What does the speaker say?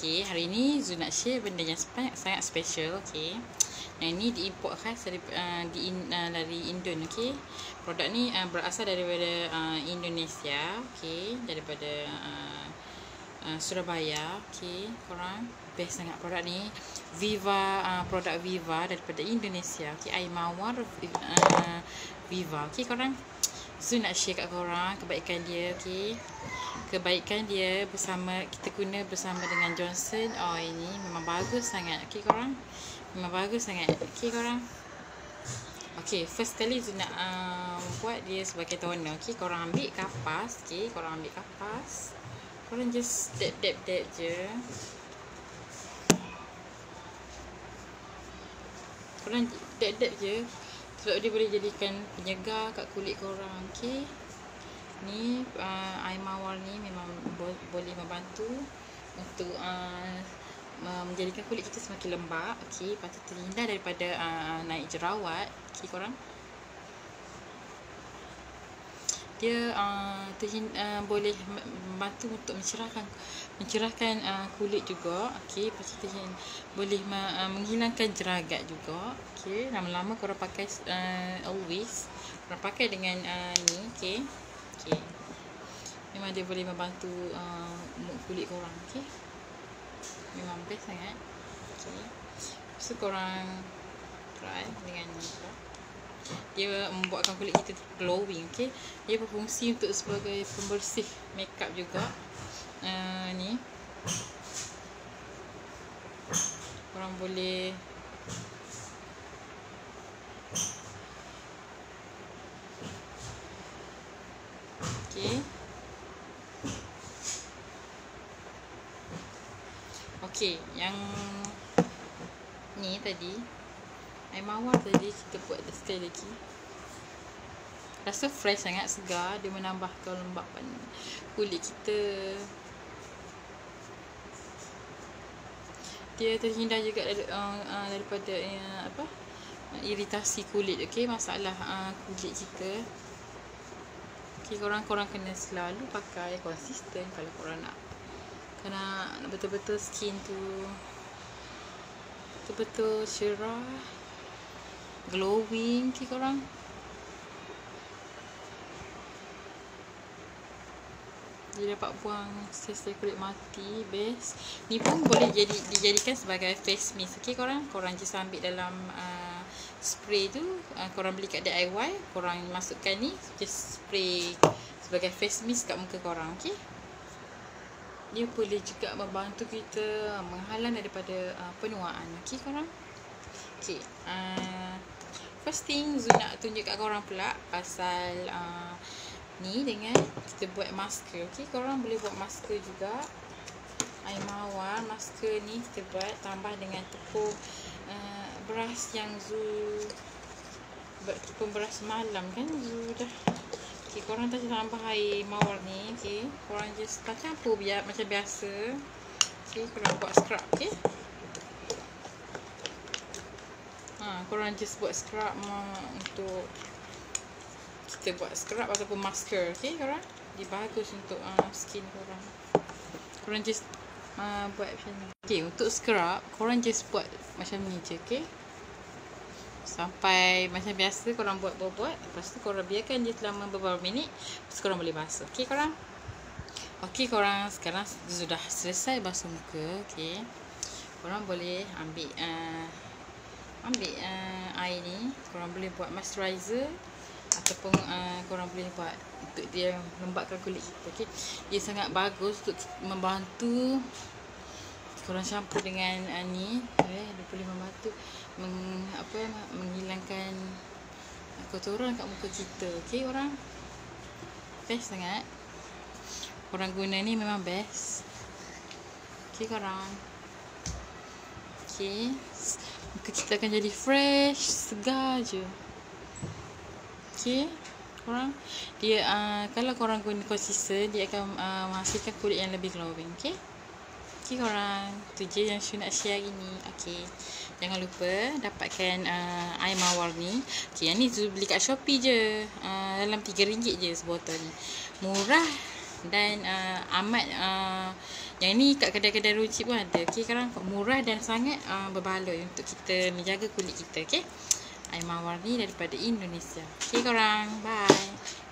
Okay, hari ni Zu nak share benda yang sangat, sangat special. Okay. Yang ni diimport khas dari, uh, di, uh, dari Indon. Okay. Produk ni uh, berasal daripada uh, Indonesia. Okay. Daripada uh, uh, Surabaya. Okay. Korang best sangat produk ni. Viva, uh, produk Viva daripada Indonesia. Okay. Air mawar uh, Viva. Okay korang. Zu nak share kat korang kebaikan dia. Okay kebaikan dia bersama kita guna bersama dengan Johnson. Oh ini memang bagus sangat. Okey korang? Memang bagus sangat. Okey korang? Okey first kali tu nak um, buat dia sebagai toner. Okey korang ambil kapas. Okey korang ambil kapas. Korang just dab dab dab je. Korang dab dab je. Sebab dia boleh jadikan penyegar kat kulit korang. Okey. Ni uh, air mawar boleh membantu untuk uh, menjadikan kulit kita semakin lembap okey patut terhindar daripada uh, naik jerawat. Okey korang? Dia uh, terhin, uh, boleh membantu untuk mencerahkan mencerahkan uh, kulit juga. Okey pasal terhin, boleh uh, menghilangkan jeragat juga. Okey lama-lama korang pakai uh, always. Korang pakai dengan uh, ni okey. Okey. Memang dia boleh membantu uh, kulit korang, okey. Memang best sangat. Okey. So korang try dengan ni. Dia membuatkan kulit kita glowing, okey. Dia berfungsi untuk sebagai pembersih makeup juga. Uh, ni. Korang boleh Okey. Okey, yang ni tadi air mawar tadi kita buat sekali lagi. Rasa fresh sangat segar, dia menambah kelembapan kulit kita. Dia terhindar juga dari, uh, uh, daripada uh, apa? iritasi kulit, okey, masalah uh, kulit kita. Okay, korang-korang kena selalu pakai konsisten kalau korang nak kena betul-betul skin tu. Betul-betul cerah. Glowing okay, korang? Dia dapat buang sel-sel kulit mati best. Ni pun boleh jadi dijadikan sebagai face mist okay korang? Korang just ambil dalam uh, spray tu. Uh, korang beli kat DIY korang masukkan ni just spray sebagai face mist kat muka korang okey dia boleh juga membantu kita menghalang daripada uh, penuaan. Okey korang? Okey uh, first thing Zu nak tunjuk kat korang pula pasal uh, ni dengan kita buat masker. Okey korang boleh buat masker juga. Air mawar masker ni kita buat tambah dengan tepung uh, beras yang Zu tepung beras malam kan Zu dah Okay, korang tak tambah air mawar ni Okay, korang just tak campur biar macam biasa. Okay, korang buat scrub Okay Ha, korang just buat scrub untuk kita buat scrub ataupun masker okay korang? Dia bagus untuk uh, skin korang. Korang just uh, buat macam ni. Okay untuk scrub korang just buat macam ni je okay Sampai macam biasa korang buat-buat Lepas tu korang biarkan dia selama beberapa minit Lepas tu korang boleh basuh. Okay korang? Okay korang sekarang sudah selesai basuh muka Okay Korang boleh ambil uh, Ambil uh, air ni. Korang boleh buat moisturizer Ataupun uh, korang boleh buat Untuk dia lembapkan kulit kita Okay Dia sangat bagus untuk membantu Korang campur dengan uh, ni okay, Dia boleh membantu meng, apa menghilangkan kotoran kat muka kita. Okey orang. Best sangat. Orang guna ni memang best. Okey korang. Okey. Muka kita akan jadi fresh, segar je. Okey. Korang dia uh, kalau korang guna konsisten dia akan uh, menghasilkan kulit yang lebih glowing, okey? Okey korang. Tu je yang saya nak share hari ni. Okey. Jangan lupa dapatkan uh, air mawar ni. Okay, yang ni tu beli kat Shopee je. Uh, dalam RM3 je sebotol ni. Murah dan uh, amat uh, Yang ni kat kedai-kedai ruci pun ada. Okey, sekarang murah dan sangat uh, berbaloi untuk kita menjaga kulit kita. Okey. Air mawar ni daripada Indonesia. Okey korang. Bye.